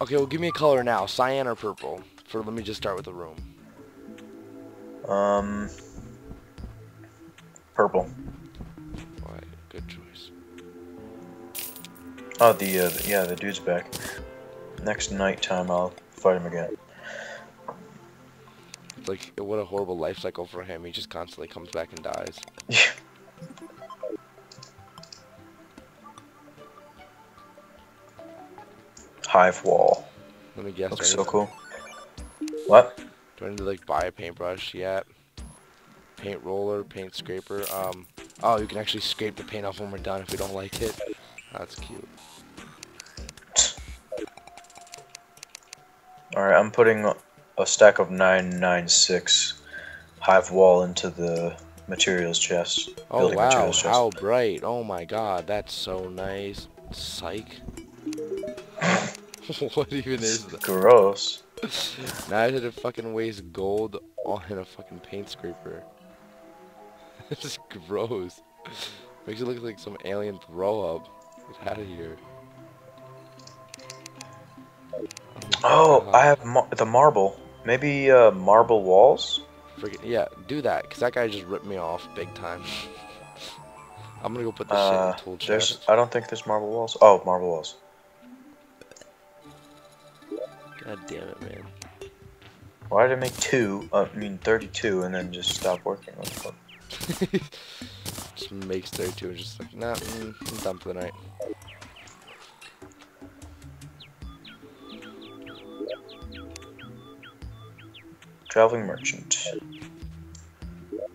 Okay, well, give me a color now. Cyan or purple? For let me just start with the room. Um, purple. Alright, good choice. Oh, the, uh, yeah, the dude's back. Next nighttime, I'll fight him again. Like, what a horrible life cycle for him. He just constantly comes back and dies. Hive wall. Let me guess. Looks so cool. What? Do I need to like buy a paintbrush yet? Paint roller, paint scraper. Um. Oh, you can actually scrape the paint off when we're done if we don't like it. That's cute. Alright, I'm putting a stack of 996 hive wall into the materials chest. Oh wow, materials chest. how bright! Oh my god, that's so nice. Psych. what even is that? Gross. Now I had to fucking waste gold on a fucking paint scraper. This is gross. Makes it look like some alien throw up. Get out of here. Oh, God. I have mar the marble. Maybe uh, marble walls? Freaking yeah, do that, cause that guy just ripped me off big time. I'm gonna go put this Uh, shit in the tool there's. chest. I don't think there's marble walls. Oh, marble walls. God damn it, man. Why did I make two? Uh, I mean, 32, and then just stop working? What the fuck? just makes 32 and just like, nah, mm, I'm done for the night. Traveling merchant.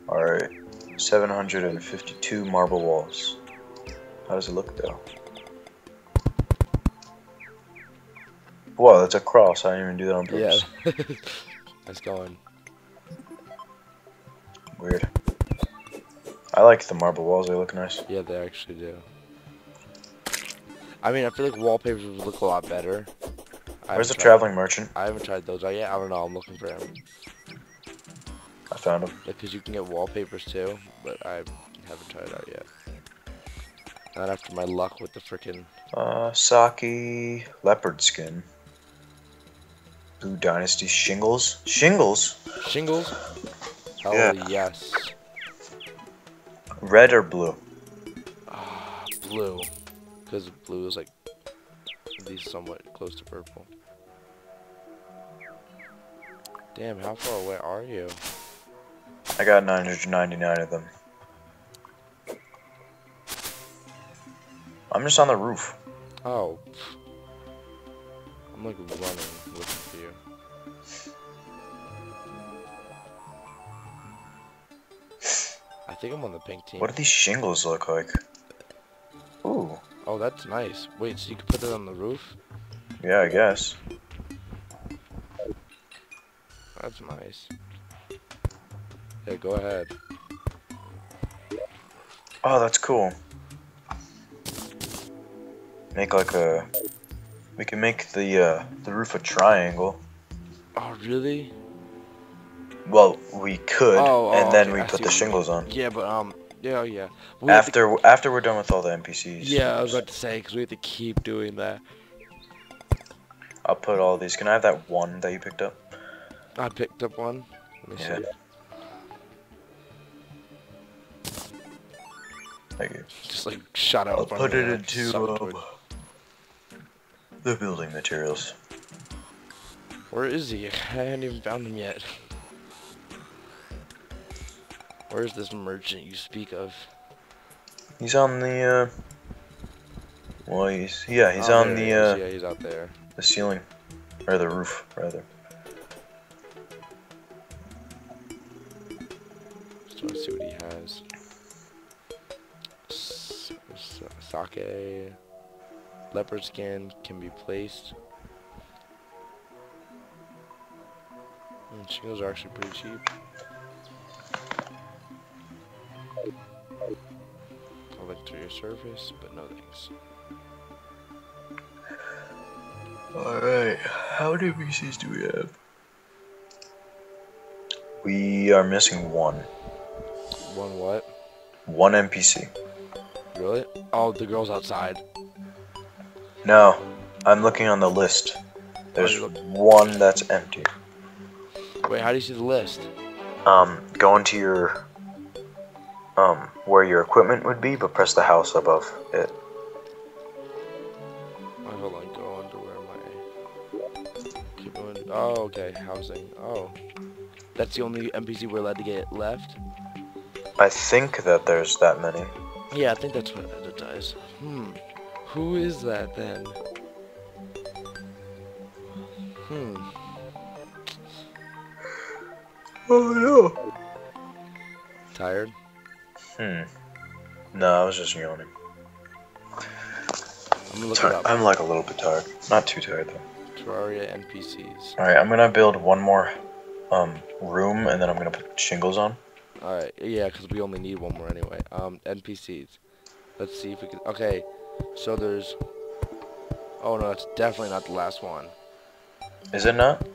Alright. 752 marble walls. How does it look though? Whoa, that's a cross. I didn't even do that on Yeah. purpose. Let's going. Weird. I like the marble walls, they look nice. Yeah, they actually do. I mean, I feel like wallpapers would look a lot better. I Where's the traveling merchant? I haven't tried those out yet. I don't know. I'm looking for them. I found him. Because you can get wallpapers too, but I haven't tried it out yet. Not after my luck with the freaking. Uh, Saki leopard skin. Blue Dynasty shingles. Shingles? Shingles? Oh, Yeah. yes. Red or blue? Ah, blue. Because blue is like at least somewhat close to purple. Damn, how far away are you? I got 999 of them. I'm just on the roof. Oh. I'm like running looking for you. I think I'm on the pink team. What do these shingles look like? Ooh, Oh, that's nice. Wait, so you can put it on the roof? yeah, I guess. That's nice. Yeah, go ahead. Oh, that's cool. Make like a. We can make the uh, the roof a triangle. Oh, really? Well, we could, Oh, oh, and then okay, we I put the shingles on. Yeah, but um, yeah, oh, yeah. We have to- After after we're done with all the NPCs. yeah, I was about to say because we have to keep doing that. I'll put all these. Can I have that one that you picked up? I picked up one. Let me Yeah. see. Thank you. Just like shot out. I'll put it into the building materials. Where is he? I haven't even found him yet. Where's this merchant you speak of? He's on the. uh... Well, he's yeah, he's Oh, on there he the uh, Yeah, he's out there. the ceiling, or the roof rather. Just want to see what he has. S- sake. Leopard skin can be placed. Mm, shingles are actually pretty cheap. I'll look through your surface, but no thanks. Alright, how many PCs do we have? We are missing one. One what? One NPC. Really? Oh, the girl's outside. No, I'm looking on the list. There's one that's empty. Wait, how do you see the list? Um, go into your um where your equipment would be, but press the house above it. Oh, hold on, go under where I? Going. Oh, okay, housing. Oh. That's the only NPC we're allowed to get left? I think that there's that many. Yeah, I think that's what it does. Hmm. Who is that then? Hmm. Oh no. Tired? Hmm. No, I was just yawning. I'm gonna look Ti- it up. I'm like a little bit tired. Not too tired though. Terraria NPCs. All right, I'm gonna build one more um room, and then I'm gonna put shingles on. Alright, yeah, because we only need one more anyway. Um, NPCs. Let's see if we can. Okay, so there's. Oh no, it's definitely not the last one. Is it not?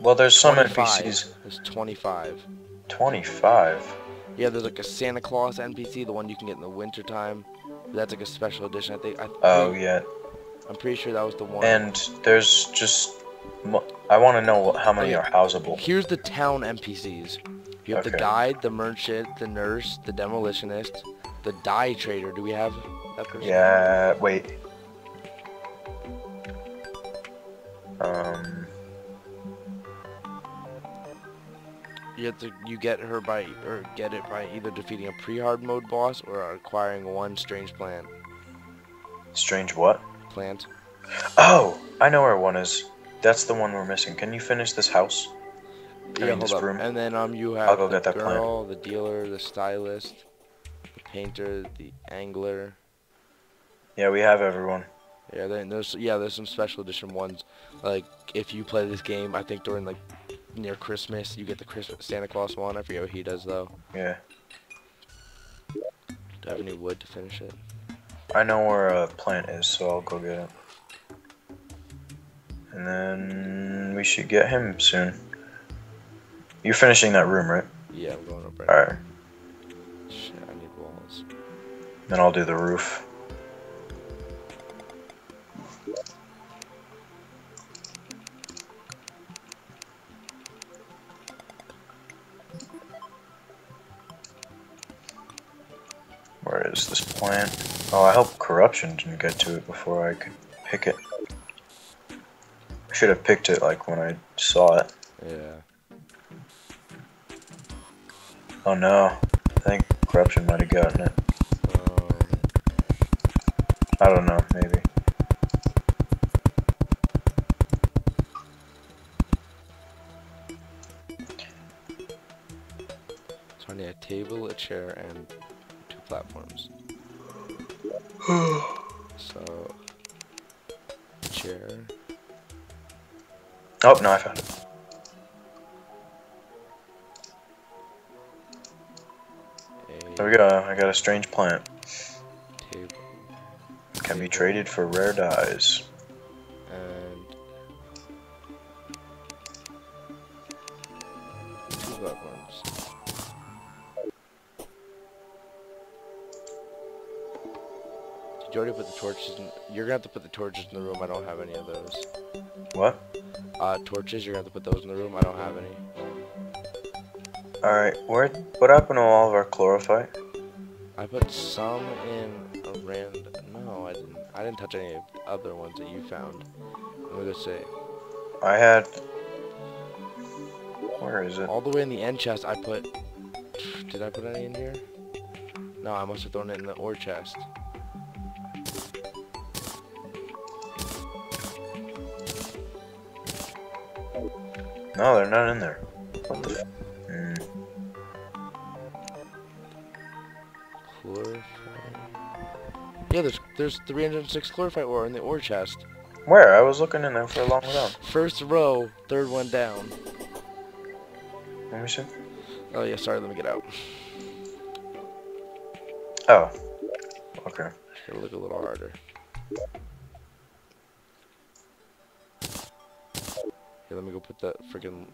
Well, there's some 25. NPCs. There's 25. 25. Yeah, there's like a Santa Claus NPC, the one you can get in the winter time. That's like a special edition. I think. I Oh yeah, I'm pretty sure that was the one. and there's just. I want to know how many Okay. are houseable. Here's the town NPCs. You have the guide, the merchant, the nurse, the demolitionist, the dye trader. Do we have that person? Yeah. Wait. Um. You have to you get her by or get it by either defeating a pre-hard mode boss or acquiring one strange plant. Strange what? Plant. Oh, I know where one is. That's the one we're missing. Can you finish this house? Yeah, hold up. room. And then um you have I'll go the get that plant. girl, the dealer, the stylist, the painter, the angler. Yeah, we have everyone. Yeah, then there's yeah there's some special edition ones. Like if you play this game, I think during like near Christmas you get the Christmas Santa Claus one. I forget what he does though. Yeah. Do I have any wood to finish it? I know where a plant is, so I'll go get it. And then we should get him soon. You're finishing that room, right? Yeah, I'm going over. it. Alright. Shit, I need walls. Then I'll do the roof. Where is this plant? Oh, I hope corruption didn't get to it before I could pick it. I should have picked it like when I saw it. Yeah. Oh no, I think corruption might have gotten it. Um, I don't know, maybe. so I need a table, a chair, and two platforms. so chair. Oh no, I found it. There we go. I got a strange plant. table Can be traded for rare dyes. and two. Did you already put the torches in? You're gonna have to put the torches in the room. I don't have any of those. What? Uh, torches. You're gonna have to put those in the room. I don't have any. Alright, where what happened to all of our chlorophyte? I put some in a random. No, I didn't. I didn't touch any of the other ones that you found. Let me go say. I had Where is it? All the way in the end chest, I put. Did I put any in here? No, I must have thrown it in the ore chest. No, they're not in there. Yeah, there's there's 306 chlorophyte ore in the ore chest. Where? I was looking in there for a long time. First row, third one down. Let me see. Oh yeah, sorry, let me get out. Oh. Okay. Gotta look a little harder. Yeah, let me go put that freaking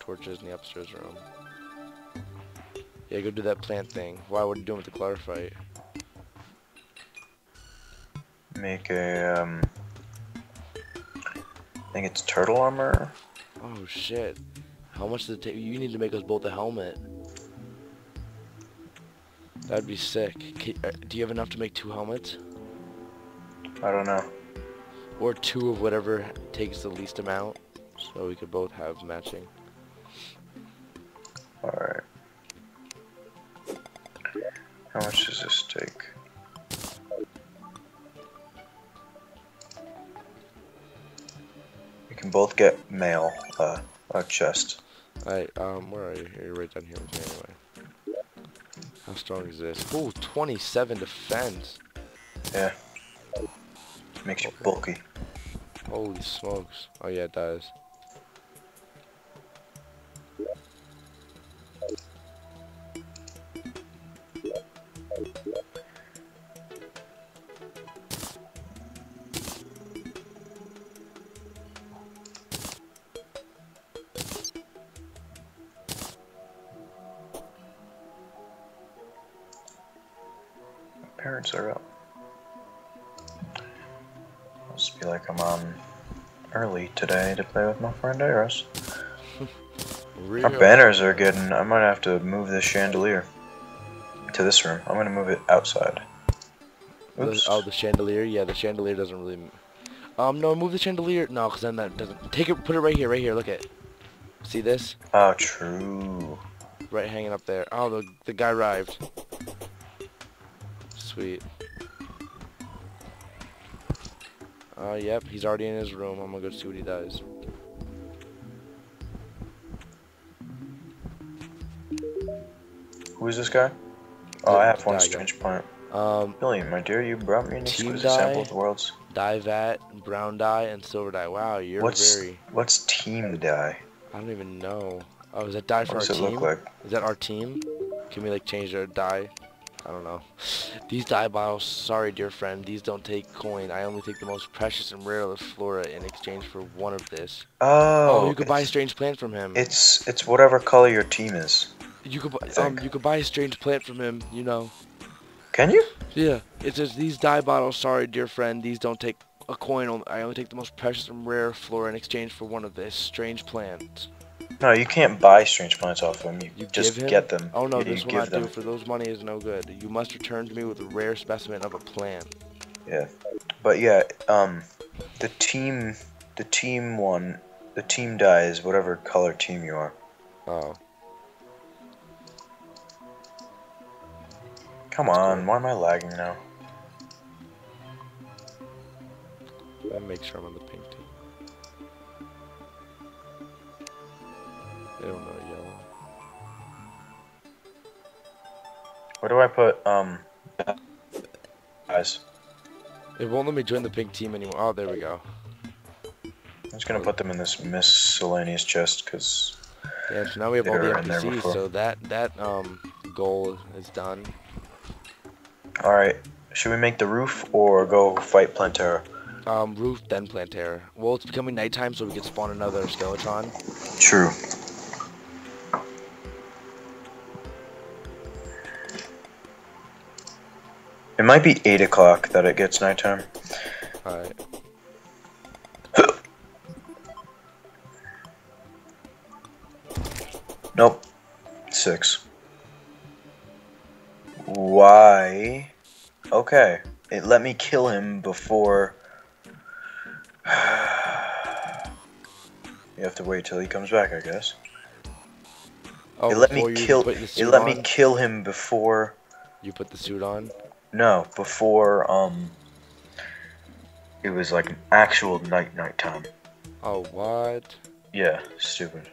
torches in the upstairs room. Yeah, go do that plant thing. Why? Are you doing with the chlorophyte? Make a, um, I think it's turtle armor. Oh shit. How much does it take? You need to make us both a helmet. That'd be sick. Uh, Do you have enough to make two helmets? I don't know. Or two of whatever takes the least amount? So we could both have matching. Alright. How much does this take? Both get mail, uh, a chest. Alright, um, where are you? You're right down here with me anyway. How strong is this? Ooh, 27 defense. Yeah. Makes you bulky. Holy smokes. Oh yeah, it does. Parents are up. Must be like I'm on early today to play with my friend Eros. Our banners are getting. I might have to move this chandelier to this room. I'm gonna move it outside. Oops. oh, the chandelier? Yeah, the chandelier doesn't really... Um, no, move the chandelier. No, because then that doesn't... Take it, put it right here, right here, look at See this? Oh, true. Right hanging up there. Oh, the, the guy arrived. Sweet. Uh, yep, he's already in his room. I'm gonna go see what he does. Who is this guy? Oh, I have one Dye guy. strange plant. Um, Billy, my dear, you brought me an Team exquisite sample dye? of the world's. dye vat, brown dye, and silver dye. Wow, you're What's very... what's team dye? I don't even know. Oh, is that dye for What does our it team? look like? Is that our team? Can we like change our dye? I don't know. These dye bottles, sorry dear friend, these don't take coin. I only take the most precious and rarest flora in exchange for one of this. Oh, Oh, you could buy a strange plant from him. It's it's whatever color your team is. you could um you could buy a strange plant from him, you know. Can you? Yeah. It says these dye bottles, sorry dear friend, these don't take a coin. I only take the most precious and rare flora in exchange for one of this strange plant. No, you can't buy strange plants off them. You, You just him? get them. Oh no, You- this give not them. do. For those money is no good. You must return to me with a rare specimen of a plant. Yeah, but yeah, um, the team, the team one, the team dye is whatever color team you are. Oh. Come on, why am I lagging now? Let me make sure I'm on the pink Where do I put um? Guys, It won't let me join the pink team anymore. Oh, there we go. I'm just gonna put them in this miscellaneous chest because Yeah, so now we have all the NPCs, so that that um goal is done. All right, should we make the roof or go fight Plantera? Um, roof then Plantera. Well, it's becoming nighttime, so we can spawn another Skeletron. True. It might be eight o'clock that it gets nighttime. Alright. Nope. Six. Why? Okay. It let me kill him before. you have to wait till he comes back, I guess. Oh, it let me kill. It let me kill him before. You put the suit on. No, before um. It was like an actual night night time. Oh, what? Yeah, stupid.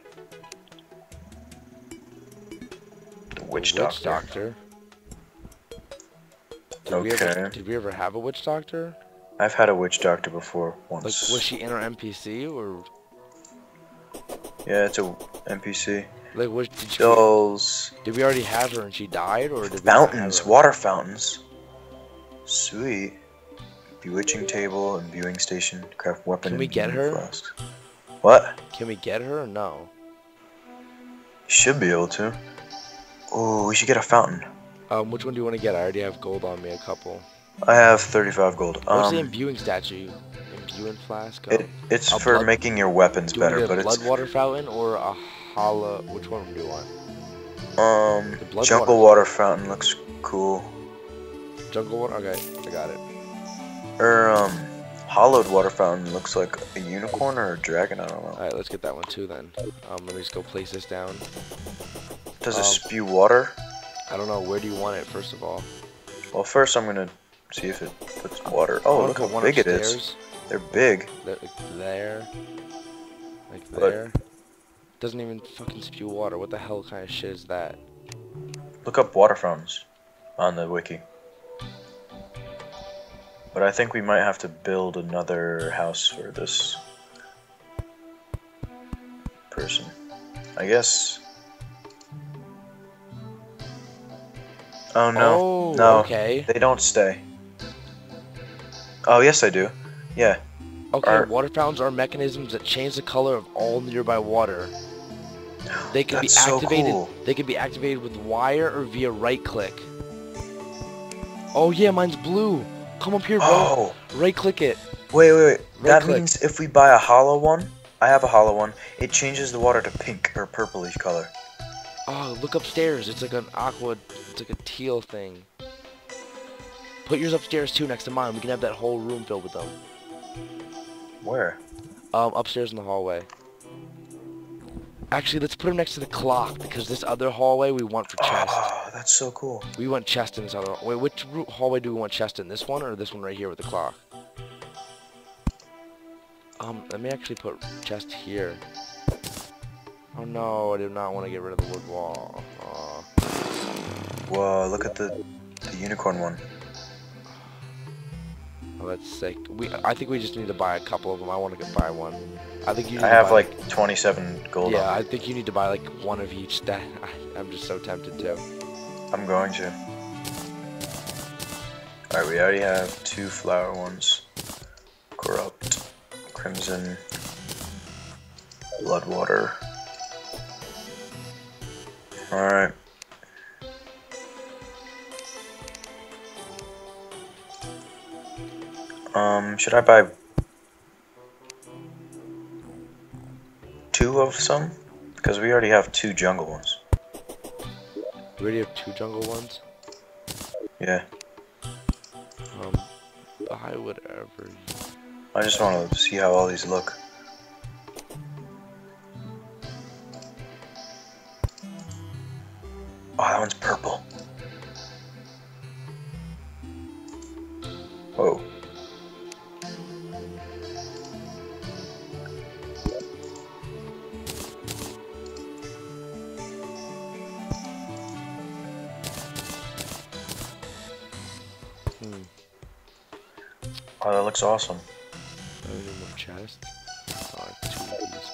The witch The doctor. doctor. Did we, ever, Okay. did we ever have a witch doctor? I've had a witch doctor before Like, once. was she in our NPC or Yeah, it's a NPC. like what did she, Dolls. did we already have her and she died or did Fountains. Water fountains. Sweet. Bewitching table and imbuing station. Craft weapon. Can we get her? flask. What? Can we get her or no? Should be able to. Oh, we should get a fountain. Um, which one do you want to get? I already have gold on me, a couple. I have 35 gold. What's the Um, imbuing statue? Imbuing flask? Oh. it, it's A for blood- making your weapons better, but it's blood water fountain or a hollow? Which one do you want? um the jungle water fountain looks cool. Jungle water? Okay, I got it. Or um hallowed water fountain looks like a unicorn or a dragon. I don't know. Alright, let's get that one too then. Um, let me just go place this down. Does it um, spew water? I don't know, where do you want it first of all? Well, first I'm gonna see if it puts water. Oh, look how one big it is. They're big. that- Like there. Like But- there. Doesn't even fucking spew water. What the hell kind of shit is that? Look up water fountains on the wiki. But I think we might have to build another house for this person. I guess. Oh no, Oh, no. okay. they don't stay. Oh yes, I do. Yeah. Okay, Are- water fountains are mechanisms that change the color of all nearby water. They can That's be so activated. cool. They can be activated with wire or via right click. Oh yeah, mine's blue. Come up here, bro. Oh, Right click it. wait, wait, wait. That click. means if we buy a hollow one, I have a hollow one. It changes the water to pink or purplish color. Oh, look upstairs. It's like an aqua. It's like a teal thing. Put yours upstairs too, next to mine. We can have that whole room filled with them. Where? Um, upstairs in the hallway. Actually, let's put them next to the clock because this other hallway we want for chest. That's so cool. We want chest in this other. Wait, which hallway do we want chest in? This one or this one right here with the clock? Um, let me actually put chest here. Oh no, I do not want to get rid of the wood wall. Aw. Whoa, look at the the unicorn one. Oh, that's sick. We, I think we just need to buy a couple of them. I want to buy one. I think you. Need I have buy, like 27 gold. Yeah, I think you need to buy like one of each. That I'm just so tempted to. I'm going to. Alright, we already have two flower ones. Corrupt, crimson, bloodwater. Alright. Um, should I buy two of some? Because we already have two jungle ones. We already have two jungle ones. Yeah. Um, buy whatever. I just want to see how all these look. Oh, that one's purple. Looks awesome. I don't more chest. I have two of these.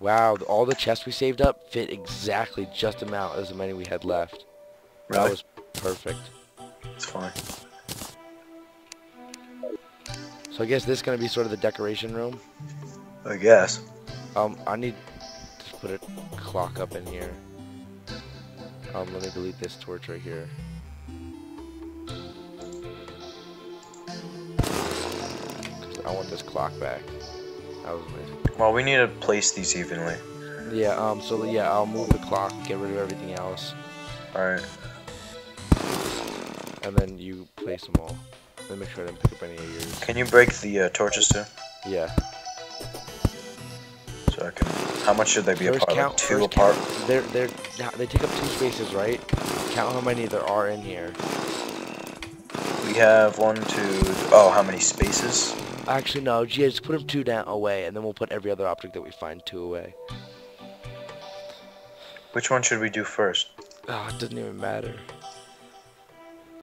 Wow, all the chests we saved up fit exactly just amount as the many we had left. That was perfect. It's fine. So I guess this is gonna be sort of the decoration room. I guess. Um, I need to put a clock up in here. Um, let me delete this torch right here. I want this clock back. That was amazing. Well, we need to place these evenly. Yeah, um, so yeah, I'll move the clock, get rid of everything else, Alright. and then you place them all. Let me make sure I didn't pick up any of yours. Can you break the uh, torches too? Yeah. So I can. How much should they be First apart? count, like two apart? count. They're, they're, they take up two spaces, right? Count how many there are in here. We have one, two. Oh, how many spaces? Actually, no. Yeah, just put them two down away, and then we'll put every other object that we find two away. Which one should we do first? Oh, it doesn't even matter.